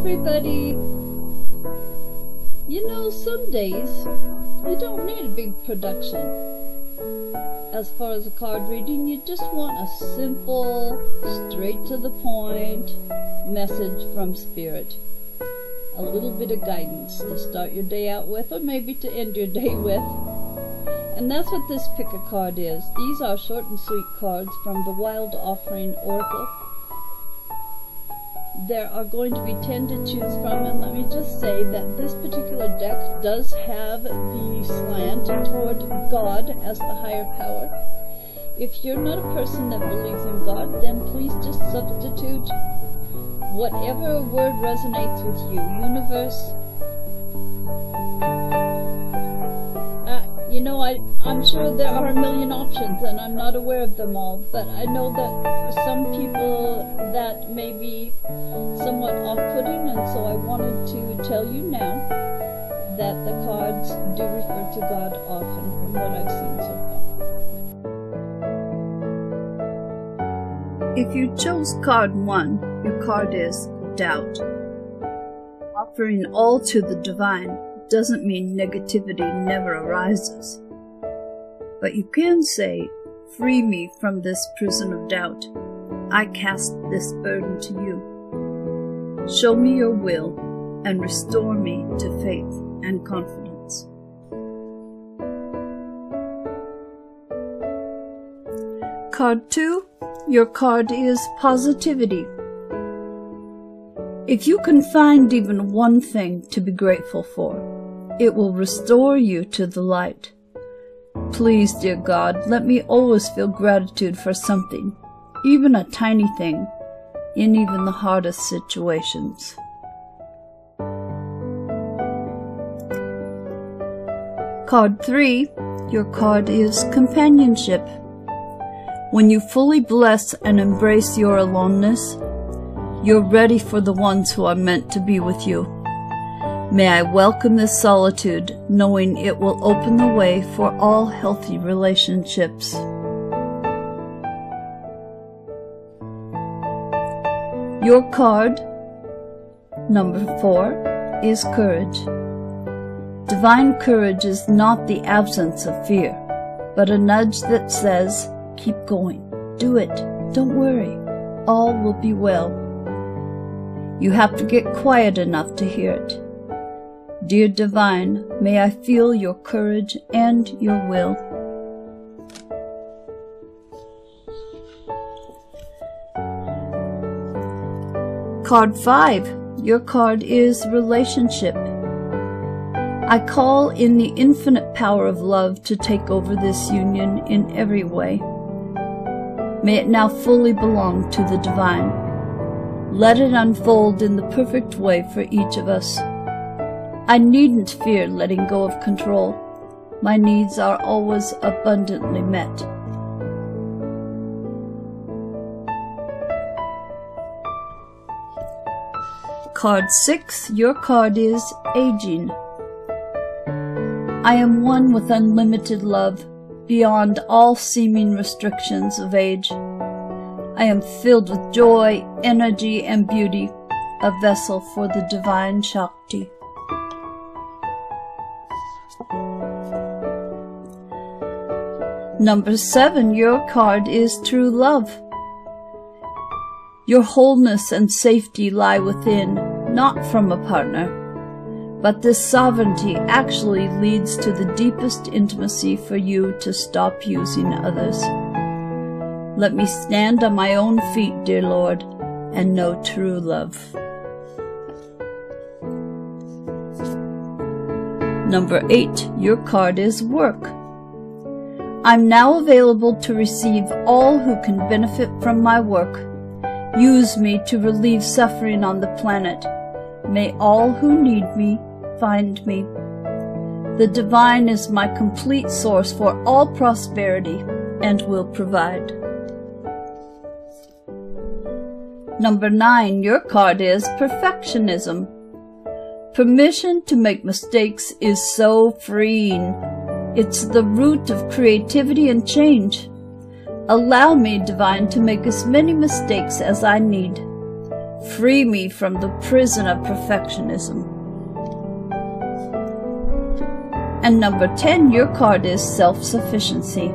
everybody. You know, some days you don't need a big production. As far as a card reading, you just want a simple, straight to the point message from Spirit. A little bit of guidance to start your day out with, or maybe to end your day mm. with. And that's what this pick a card is. These are short and sweet cards from the Wild Offering Oracle there are going to be 10 to choose from and let me just say that this particular deck does have the slant toward God as the higher power. If you're not a person that believes in God, then please just substitute whatever word resonates with you. Universe, I, I'm sure there are a million options and I'm not aware of them all, but I know that for some people that may be somewhat off-putting and so I wanted to tell you now that the cards do refer to God often from what I've seen so far. If you chose card 1, your card is Doubt. Offering all to the divine doesn't mean negativity never arises. But you can say, Free me from this prison of doubt. I cast this burden to you. Show me your will and restore me to faith and confidence. Card 2. Your card is positivity. If you can find even one thing to be grateful for, it will restore you to the light. Please, dear God, let me always feel gratitude for something, even a tiny thing, in even the hardest situations. Card 3, your card is companionship. When you fully bless and embrace your aloneness, you're ready for the ones who are meant to be with you. May I welcome this solitude, knowing it will open the way for all healthy relationships. Your card, number four, is courage. Divine courage is not the absence of fear, but a nudge that says, keep going, do it, don't worry, all will be well. You have to get quiet enough to hear it. Dear Divine, may I feel your courage and your will. Card 5. Your card is Relationship. I call in the infinite power of love to take over this union in every way. May it now fully belong to the Divine. Let it unfold in the perfect way for each of us. I needn't fear letting go of control. My needs are always abundantly met. Card 6, your card is Aging. I am one with unlimited love, beyond all seeming restrictions of age. I am filled with joy, energy, and beauty, a vessel for the divine Shakti. Number seven, your card is true love. Your wholeness and safety lie within, not from a partner. But this sovereignty actually leads to the deepest intimacy for you to stop using others. Let me stand on my own feet, dear Lord, and know true love. Number eight, your card is work. I'm now available to receive all who can benefit from my work. Use me to relieve suffering on the planet. May all who need me find me. The divine is my complete source for all prosperity and will provide. Number nine, your card is perfectionism. Permission to make mistakes is so freeing. It's the root of creativity and change. Allow me, Divine, to make as many mistakes as I need. Free me from the prison of perfectionism. And number 10, your card is self-sufficiency.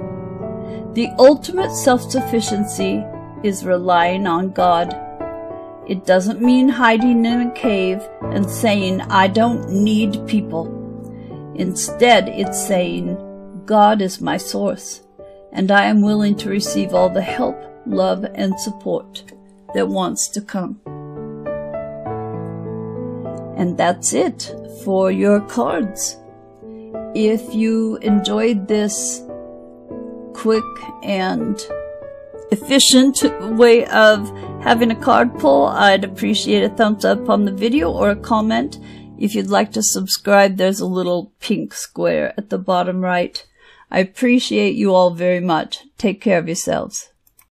The ultimate self-sufficiency is relying on God. It doesn't mean hiding in a cave and saying, I don't need people. Instead, it's saying, God is my source, and I am willing to receive all the help, love, and support that wants to come. And that's it for your cards. If you enjoyed this quick and efficient way of having a card pull, I'd appreciate a thumbs up on the video or a comment. If you'd like to subscribe, there's a little pink square at the bottom right. I appreciate you all very much. Take care of yourselves.